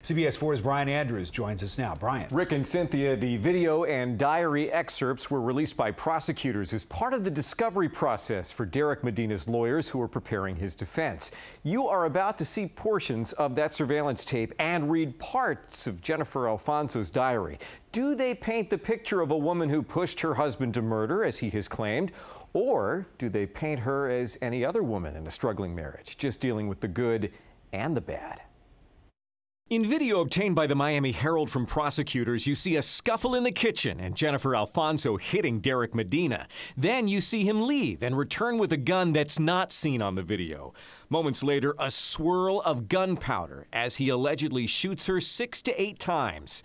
CBS 4's Brian Andrews joins us now. Brian. Rick and Cynthia, the video and diary excerpts were released by prosecutors as part of the discovery process for Derek Medina's lawyers who are preparing his defense. You are about to see portions of that surveillance tape and read parts of Jennifer Alfonso's diary. Do they paint the picture of a woman who pushed her husband to murder, as he has claimed? Or do they paint her as any other woman in a struggling marriage, just dealing with the good and the bad? In video obtained by the Miami Herald from prosecutors, you see a scuffle in the kitchen and Jennifer Alfonso hitting Derek Medina. Then you see him leave and return with a gun that's not seen on the video. Moments later, a swirl of gunpowder as he allegedly shoots her six to eight times.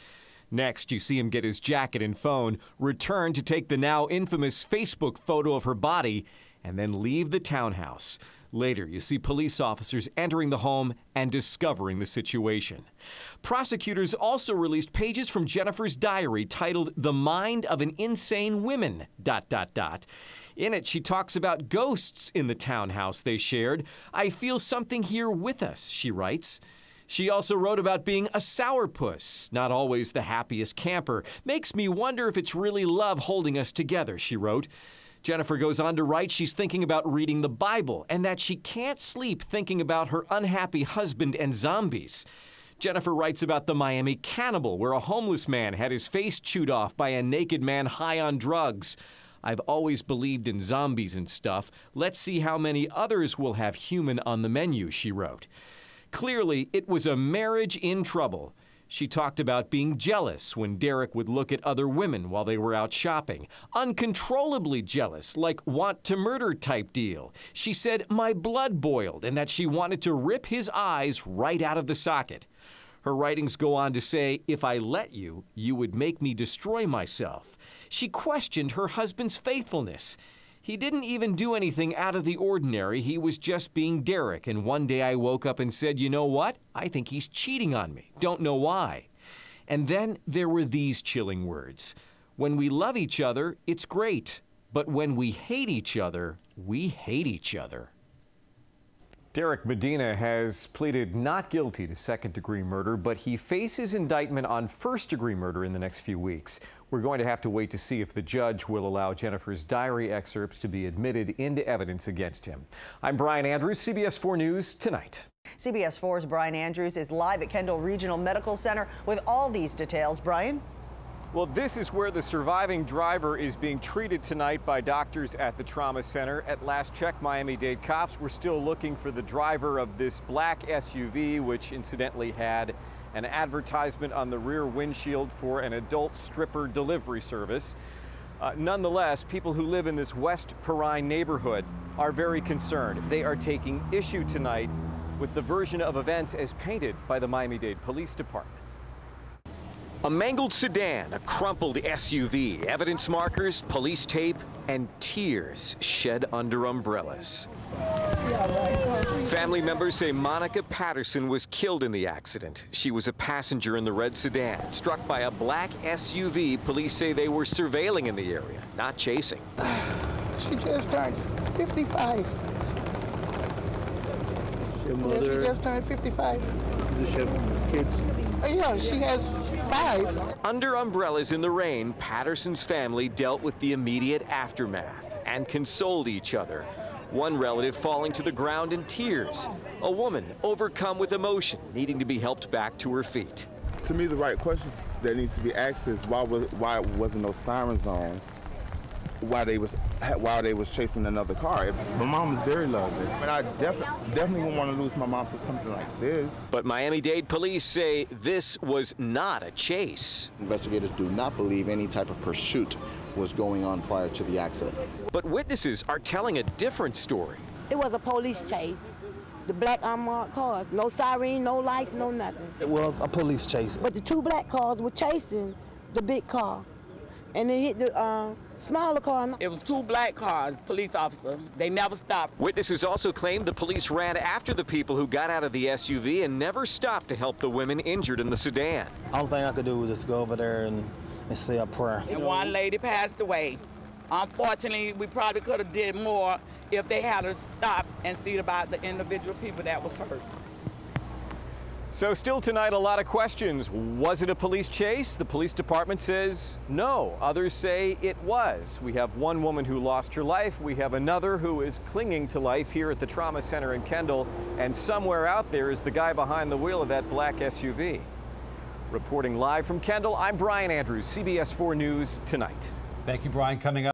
Next, you see him get his jacket and phone, return to take the now infamous Facebook photo of her body, and then leave the townhouse. Later, you see police officers entering the home and discovering the situation. Prosecutors also released pages from Jennifer's diary titled The Mind of an Insane Woman. Dot dot dot. In it, she talks about ghosts in the townhouse they shared. I feel something here with us, she writes. She also wrote about being a sourpuss, not always the happiest camper. Makes me wonder if it's really love holding us together, she wrote. Jennifer goes on to write she's thinking about reading the Bible and that she can't sleep thinking about her unhappy husband and zombies. Jennifer writes about the Miami cannibal, where a homeless man had his face chewed off by a naked man high on drugs. I've always believed in zombies and stuff. Let's see how many others will have human on the menu, she wrote. Clearly, it was a marriage in trouble. She talked about being jealous when Derek would look at other women while they were out shopping. Uncontrollably jealous, like want to murder type deal. She said my blood boiled and that she wanted to rip his eyes right out of the socket. Her writings go on to say, If I let you, you would make me destroy myself. She questioned her husband's faithfulness. He didn't even do anything out of the ordinary. He was just being Derek. And one day I woke up and said, You know what? I think he's cheating on me. Don't know why. And then there were these chilling words When we love each other, it's great. But when we hate each other, we hate each other. Derek Medina has pleaded not guilty to second degree murder, but he faces indictment on first degree murder in the next few weeks. We're going to have to wait to see if the judge will allow Jennifer's diary excerpts to be admitted into evidence against him. I'm Brian Andrews, CBS 4 News Tonight. CBS 4's Brian Andrews is live at Kendall Regional Medical Center with all these details. Brian? Well, this is where the surviving driver is being treated tonight by doctors at the trauma center. At last check, Miami-Dade cops were still looking for the driver of this black SUV, which incidentally had an advertisement on the rear windshield for an adult stripper delivery service. Uh, nonetheless, people who live in this West Perrine neighborhood are very concerned. They are taking issue tonight with the version of events as painted by the Miami-Dade Police Department. A mangled sedan, a crumpled SUV, evidence markers, police tape, and tears shed under umbrellas. Family members say Monica Patterson was killed in the accident. She was a passenger in the red sedan, struck by a black SUV. Police say they were surveilling in the area, not chasing. She just turned 55. Your mother? Yeah, she just turned 55. Does she have kids? Oh, yeah, she has five. Under umbrellas in the rain, Patterson's family dealt with the immediate aftermath and consoled each other. One relative falling to the ground in tears. A woman overcome with emotion, needing to be helped back to her feet. To me, the right questions that need to be asked is why was why wasn't no sirens on? Why they was while they was chasing another car? My mom is very lovely, and I def definitely wouldn't want to lose my mom to something like this. But Miami-Dade police say this was not a chase. Investigators do not believe any type of pursuit was going on prior to the accident. But witnesses are telling a different story. It was a police chase. The black unmarked cars. No siren, no lights, no nothing. It was a police chase. But the two black cars were chasing the big car. And they hit the uh, smaller car. It was two black cars, police officer. They never stopped. Witnesses also claimed the police ran after the people who got out of the SUV and never stopped to help the women injured in the sedan. Only thing I could do was just go over there and, and say a prayer. And one lady passed away. Unfortunately, we probably could have did more if they had to stop and see about the individual people that was hurt. So still tonight, a lot of questions. Was it a police chase? The police department says no. Others say it was. We have one woman who lost her life. We have another who is clinging to life here at the trauma center in Kendall. And somewhere out there is the guy behind the wheel of that black SUV. Reporting live from Kendall, I'm Brian Andrews, CBS 4 News Tonight. Thank you, Brian. Coming up.